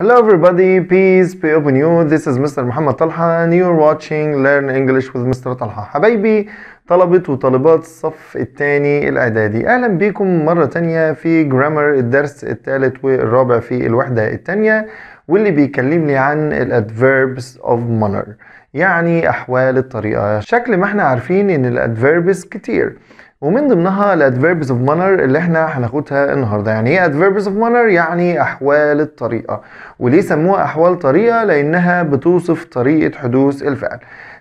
Hello everybody, peace be upon you. This is Mr. محمد طلحة and you're watching Learn English with Mr. طلحة. حبايبي طلبة وطالبات الصف الثاني الإعدادي أهلا بكم مرة تانية في جرامر الدرس الثالث والرابع في الوحدة الثانية واللي بيكلمني عن adverbs of manner يعني أحوال الطريقة شكل ما إحنا عارفين إن adverbs كتير ومن ضمنها ال adverbs of manner اللي إحنا هناخدها النهارده. يعني إيه adverbs of manner يعني أحوال الطريقة. وليه سموها أحوال طريقة؟ لأنها بتوصف طريقة حدوث الفعل.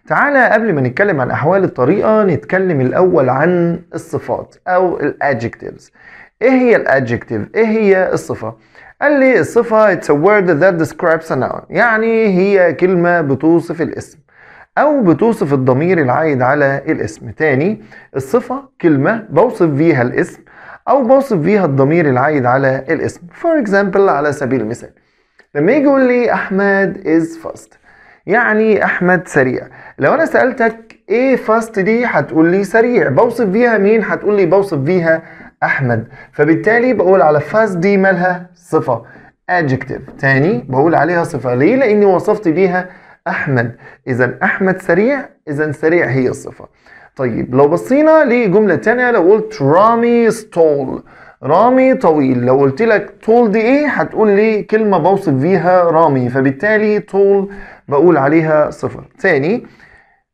تعالى قبل ما نتكلم عن أحوال الطريقة نتكلم الأول عن الصفات أو ال adjectives. إيه هي ال adjective إيه هي الصفة؟ قال لي الصفة it's a word that describes a noun. يعني هي كلمة بتوصف الاسم. أو بتوصف الضمير العائد على الاسم. تاني الصفة كلمة بوصف فيها الاسم أو بوصف فيها الضمير العائد على الاسم. For example على سبيل المثال. لما يجي يقول لي أحمد is fast يعني أحمد سريع. لو أنا سألتك إيه fast دي هتقول لي سريع. بوصف فيها مين؟ هتقول لي بوصف فيها أحمد. فبالتالي بقول على fast دي مالها صفة. Adjective. تاني بقول عليها صفة. ليه؟ لأني وصفت بيها أحمد. إذا أحمد سريع إذا سريع هي الصفة. طيب لو بصينا لجملة تانية لو قلت رامي ستول. رامي طويل. لو قلت لك طول دي إيه هتقول لي كلمة بوصف فيها رامي فبالتالي طول بقول عليها صفة. تاني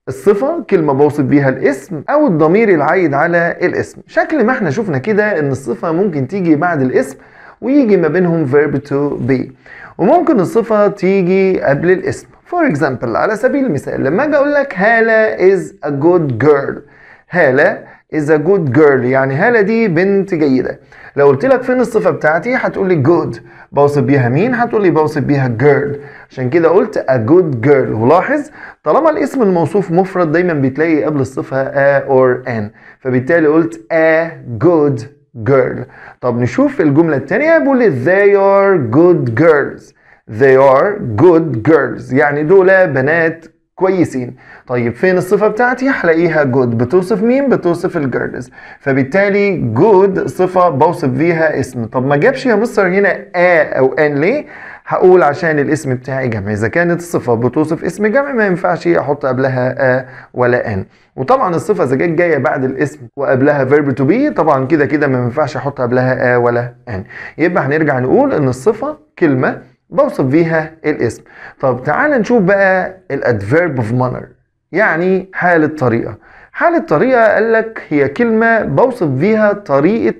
الصفة كلمة بوصف بيها الاسم أو الضمير العايد على الاسم. شكل ما إحنا شفنا كده إن الصفة ممكن تيجي بعد الاسم ويجي ما بينهم verb to be. وممكن الصفة تيجي قبل الاسم. For example على سبيل المثال لما أجي أقول لك هالة is a good girl هالة is a good girl يعني هالة دي بنت جيدة. لو قلت لك فين الصفة بتاعتي هتقول لي good. بوصف بيها مين؟ هتقول لي بوصف بيها girl. عشان كده قلت a good girl. ولاحظ طالما الاسم الموصوف مفرد دايما بتلاقي قبل الصفة a or an فبالتالي قلت a good girl. طب نشوف الجملة التانية بيقول لي they are good girls. They are good girls. يعني دول بنات كويسين. طيب فين الصفة بتاعتي؟ هلاقيها good. بتوصف مين؟ بتوصف الجيرلز فبالتالي good صفة بوصف فيها اسم. طب ما جابش يا مستر هنا a أو ان ليه؟ هقول عشان الاسم بتاعي جمع. إذا كانت الصفة بتوصف اسم جمع ما ينفعش أحط قبلها a ولا ان وطبعا الصفة إذا جت جاية بعد الاسم وقبلها verb to be طبعا كده كده ما ينفعش أحط قبلها a ولا ان يبقى هنرجع نقول إن الصفة كلمة بوصف بيها الاسم. طب تعال نشوف بقى ال adverb of manner يعني حال الطريقة. حال الطريقة قال لك هي كلمة بوصف بيها طريقة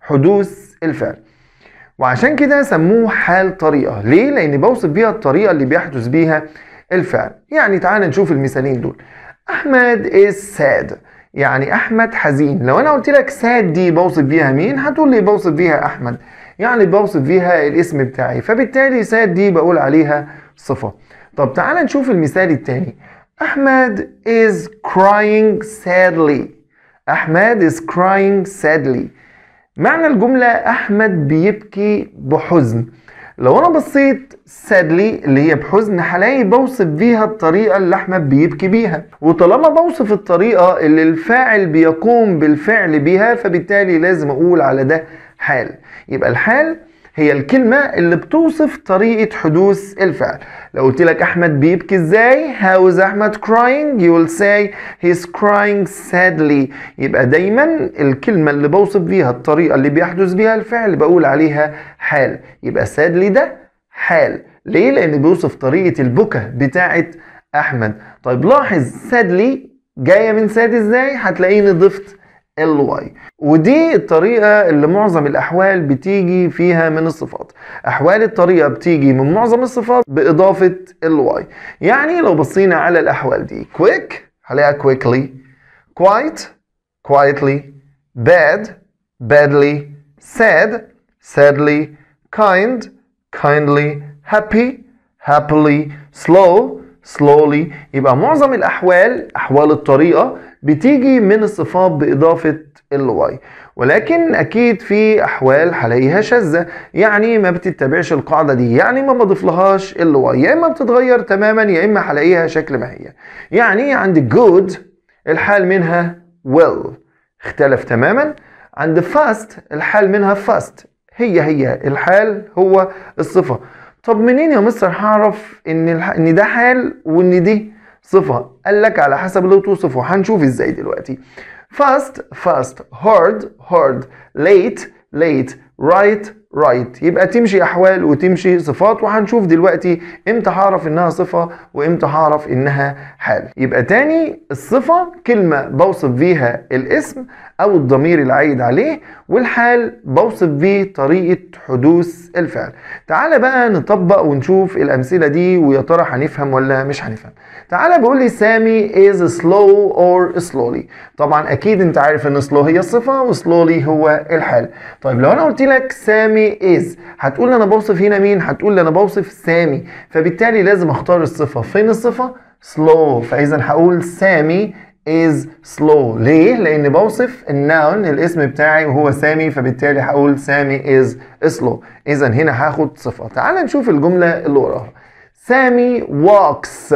حدوث الفعل. وعشان كده سموه حال طريقة. ليه؟ لأن بوصف بيها الطريقة اللي بيحدث بيها الفعل. يعني تعال نشوف المثالين دول. أحمد is sad يعني أحمد حزين. لو أنا قلت لك sad دي بوصف بيها مين؟ هتقول لي بوصف بيها أحمد. يعني بوصف بيها الاسم بتاعي. فبالتالي ساد دي بقول عليها صفة. طب تعال نشوف المثال التاني. أحمد is crying sadly. أحمد is crying sadly. معنى الجملة أحمد بيبكي بحزن. لو أنا بصيت sadly اللي هي بحزن هلاقي بوصف بيها الطريقة اللي أحمد بيبكي بيها. وطالما بوصف الطريقة اللي الفاعل بيقوم بالفعل بيها فبالتالي لازم أقول على ده حال. يبقى الحال هي الكلمة اللي بتوصف طريقة حدوث الفعل. لو قلت لك أحمد بيبكي إزاي؟ How is أحمد crying? You will say he's crying sadly. يبقى دايما الكلمة اللي بوصف بيها الطريقة اللي بيحدث بيها الفعل بقول عليها حال. يبقى sadly ده حال. ليه؟ لأن بيوصف طريقة البكا بتاعة أحمد. طيب لاحظ sadly جاية من sad إزاي؟ هتلاقيني ضفت ly ودي الطريقة اللي معظم الأحوال بتيجي فيها من الصفات. أحوال الطريقة بتيجي من معظم الصفات بإضافة ly يعني لو بصينا على الأحوال دي. Quick. هلاقيها quickly. Quiet quietly. Bad. Badly. Sad. Sadly. Kind. Kindly. Happy. Happily. Slow. Slowly. يبقى معظم الأحوال أحوال الطريقة بتيجي من الصفات بإضافة ly ولكن أكيد في أحوال هلاقيها شاذة. يعني ما بتتبعش القاعدة دي. يعني ما بضيفلهاش ly يا إما بتتغير تماما يا إما هلاقيها شكل ما هي. يعني عند good الحال منها well اختلف تماما. عند fast الحال منها fast. هي هي الحال هو الصفة. طب منين يا مستر؟ هعرف إن الح... إن ده حال وإن دي صفة. قال لك على حسب اللي توصفه هنشوف إزاي دلوقتي. Fast fast. Hard hard. Late late. Right right. يبقى تمشي أحوال وتمشي صفات وهنشوف دلوقتي إمتى هعرف إنها صفة وإمتى هعرف إنها حال. يبقى تاني الصفة كلمة بوصف بيها الاسم أو الضمير العايد عليه والحال بوصف بيه طريقة حدوث الفعل. تعالى بقى نطبق ونشوف الأمثلة دي ويا ترى هنفهم ولا مش هنفهم. تعالى بيقول لي سامي is slow or slowly. طبعا أكيد أنت عارف إن slow هي الصفة وslowly هو الحال. طيب لو أنا قلت لك سامي is هتقول أنا بوصف هنا مين؟ هتقول أنا بوصف سامي. فبالتالي لازم أختار الصفة. فين الصفة؟ slow. فاذا هقول سامي is slow. ليه؟ لأن بوصف الناون الاسم بتاعي وهو سامي فبالتالي هقول سامي is slow. إذا هنا هاخد صفة. تعال نشوف الجملة اللي وراها. سامي walks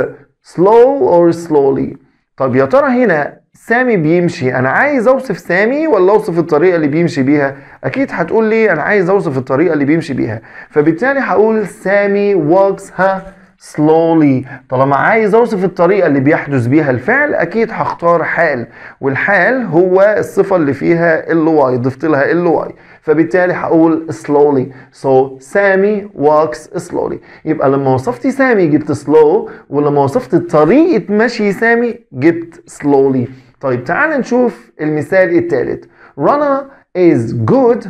slow or slowly. طب يا ترى هنا سامي بيمشي أنا عايز أوصف سامي ولا أوصف الطريقة اللي بيمشي بيها؟ أكيد هتقول لي أنا عايز أوصف الطريقة اللي بيمشي بيها. فبالتالي هقول سامي walks ها؟ Slowly. طالما عايز أوصف الطريقة اللي بيحدث بيها الفعل أكيد هختار حال. والحال هو الصفة اللي فيها ly ضفت لها ly. فبالتالي هقول slowly. So سامي walks slowly. يبقى لما وصفت سامي جبت slow ولما وصفت طريقة مشي سامي جبت slowly. طيب تعال نشوف المثال الثالث رنا is good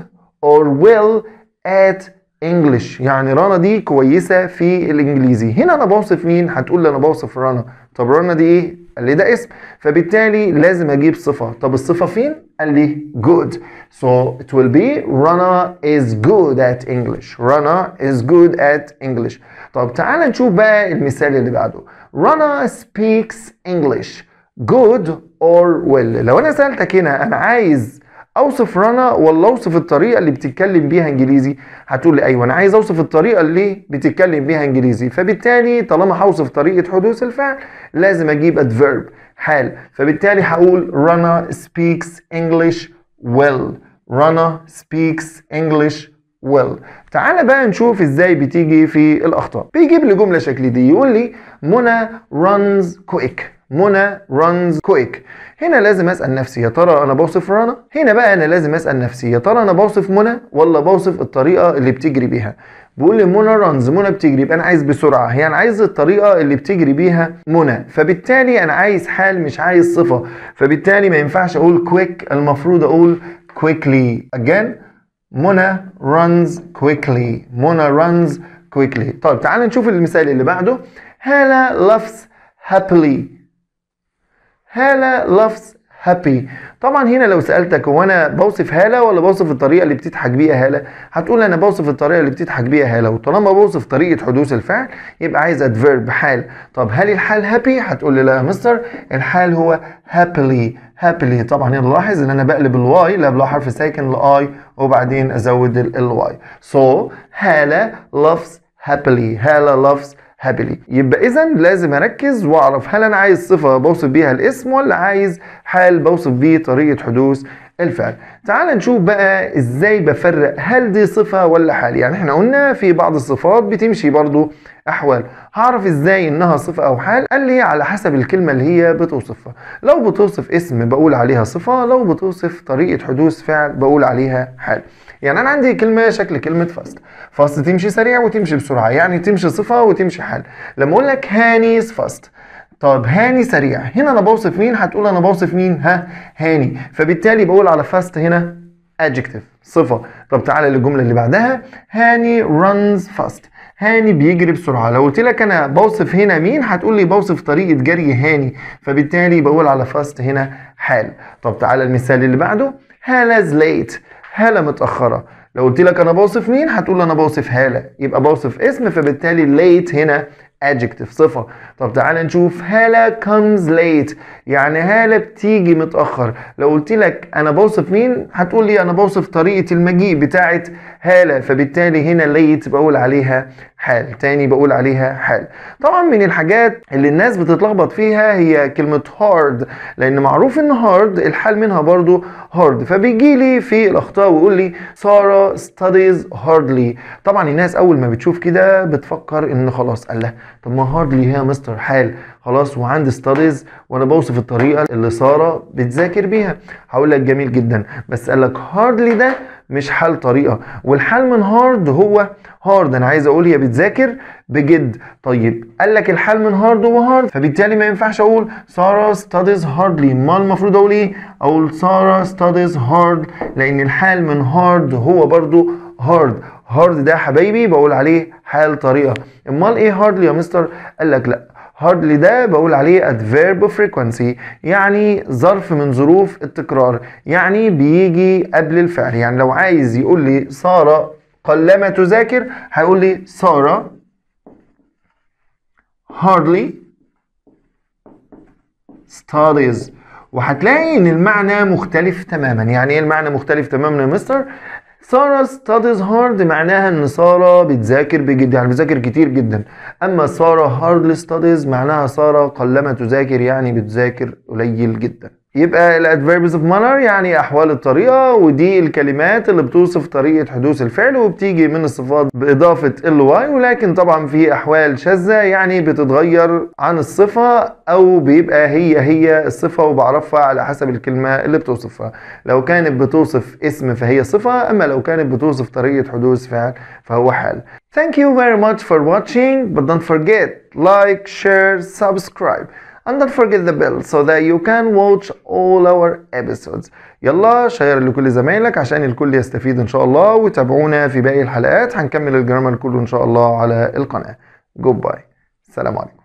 or well at English. يعني رنا دي كويسة في الإنجليزي. هنا أنا بوصف مين؟ هتقول لي أنا بوصف رنا طب رنا دي إيه؟ قال لي ده اسم. فبالتالي لازم أجيب صفة. طب الصفة فين؟ قال لي good. So it will be Rana is good at English. Rana is good at English. طب تعال نشوف بقى المثال اللي بعده. Rana speaks English. Good or well. لو أنا سألتك هنا أنا عايز أوصف رنا ولا أوصف الطريقة اللي بتتكلم بيها إنجليزي؟ هتقول لي أيوه أنا عايز أوصف الطريقة اللي بتتكلم بيها إنجليزي. فبالتالي طالما هوصف طريقة حدوث الفعل لازم أجيب adverb حال. فبالتالي هقول رنا speaks English well. رنا speaks English well. تعال بقى نشوف إزاي بتيجي في الأخطاء. بيجيب لي جملة شكل دي يقول لي منى runs quick. منى runs quick. هنا لازم أسأل نفسي يا ترى أنا بوصف رنا؟ هنا بقى أنا لازم أسأل نفسي يا ترى أنا بوصف منى ولا بوصف الطريقة اللي بتجري بيها؟ بيقول لي منى رانز منى بتجري يبقى أنا عايز بسرعة هي أنا عايز الطريقة اللي بتجري بيها منى. فبالتالي أنا عايز حال مش عايز صفة. فبالتالي ما ينفعش أقول quick المفروض أقول quickly. Again منى runs quickly منى runs quickly. طيب تعال نشوف المثال اللي بعده. هالة loves happily. هالة loves happy. طبعا هنا لو سألتك هو أنا بوصف هالة ولا بوصف الطريقة اللي بتضحك بيها هالة؟ هتقول أنا بوصف الطريقة اللي بتضحك بيها هالة وطالما بوصف طريقة حدوث الفعل يبقى عايز adverb حال. طب هل الحال happy هتقول لي لا يا مستر الحال هو happily happily. طبعا هنا نلاحظ إن أنا بقلب ال y اللي قبلها حرف ساكن ل i وبعدين أزود ly so هالة laughs happily هالة laughs happily يبقى اذا لازم أركز وأعرف هل أنا عايز صفة بوصف بيها الاسم ولا عايز حال بوصف بيه طريقة حدوث الفعل. تعال نشوف بقى إزاي بفرق. هل دي صفة ولا حال؟ يعني إحنا قلنا في بعض الصفات بتمشي برضو أحوال. هعرف إزاي إنها صفة أو حال؟ قال لي على حسب الكلمة اللي هي بتوصفها لو بتوصف اسم بقول عليها صفة لو بتوصف طريقة حدوث فعل بقول عليها حال. يعني أنا عندي كلمة شكل كلمة fast fast تمشي سريع وتمشي بسرعة. يعني تمشي صفة وتمشي حال. لما أقول لك هاني's fast طب هاني سريع. هنا أنا بوصف مين؟ هتقول أنا بوصف مين؟ ها هاني. فبالتالي بقول على fast هنا adjective صفة. طب تعالى للجملة اللي بعدها. هاني runs fast. هاني بيجري بسرعة. لو قلت لك أنا بوصف هنا مين هتقول لي بوصف طريقة جري هاني. فبالتالي بقول على fast هنا حال. طب تعالى المثال اللي بعده. هالة late هالة متأخرة. لو قلت لك أنا بوصف مين هتقول أنا بوصف هالة. يبقى بوصف اسم فبالتالي late هنا adjective صفة. طب تعال نشوف هالة comes late. يعني هالة بتيجي متأخر. لو قلت لك أنا بوصف مين هتقول لي أنا بوصف طريقة المجيء بتاعت هالة فبالتالي هنا late بقول عليها حال تاني بقول عليها حال. طبعا من الحاجات اللي الناس بتتلخبط فيها هي كلمة hard لأن معروف إن hard الحال منها برضو hard. فبيجي لي في الأخطاء ويقول لي سارة studies hardly. طبعا الناس أول ما بتشوف كده بتفكر إن خلاص قال لها طب ما hardly هي مستر حال. خلاص وعندي studies وأنا بوصف الطريقة اللي سارة بتذاكر بيها. هقول لك جميل جدا. بس قال لك hardly ده مش حال طريقة. والحال من hard هو hard. أنا عايز أقول هي بتذاكر بجد. طيب قال لك الحال من hard هو hard. فبالتالي ما ينفعش أقول سارة studies hardly ما المفروض أقول إيه؟ أقول سارة studies hard لأن الحال من hard هو برضو hard. hard ده حبايبي بقول عليه حال طريقة. أمال إيه hardly يا مستر؟ قال لك لا. hardly ده بقول عليه adverb frequency يعني ظرف من ظروف التكرار يعني بيجي قبل الفعل. يعني لو عايز يقول لي سارة قلما تذاكر هيقول لي سارة hardly studies. وهتلاقي إن المعنى مختلف تماما. يعني إيه المعنى مختلف تماما يا مستر؟ سارة studies hard معناها إن سارة بتذاكر بجد يعني بتذاكر كتير جدا. أما سارة hardly studies معناها سارة قلما تذاكر يعني بتذاكر قليل جدا. يبقى ال adverbs of manner يعني أحوال الطريقة ودي الكلمات اللي بتوصف طريقة حدوث الفعل وبتيجي من الصفات بإضافة ly ولكن طبعا في أحوال شاذة يعني بتتغير عن الصفة أو بيبقى هي هي الصفة وبعرفها على حسب الكلمة اللي بتوصفها. لو كانت بتوصف اسم فهي صفة أما لو كانت بتوصف طريقة حدوث فعل فهو حال. Thank you very much for watching but don't forget like share subscribe. And don't forget the bell so that you can watch all our episodes. يلا share لكل زمايلك عشان الكل يستفيد إن شاء الله وتابعونا في باقي الحلقات. هنكمل ال grammar كله إن شاء الله على القناة. goodbye السلام عليكم.